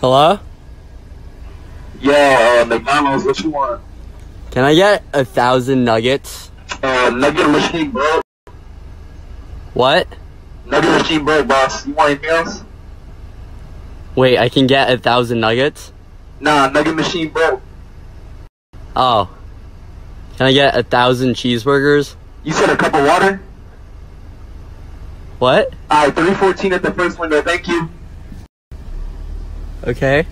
Hello? Yeah, uh, McDonald's, what you want? Can I get a thousand nuggets? Uh, nugget machine broke. What? Nugget machine broke, boss. You want anything else? Wait, I can get a thousand nuggets? Nah, nugget machine broke. Oh. Can I get a thousand cheeseburgers? You said a cup of water? What? Alright, 314 at the first window, thank you. Okay.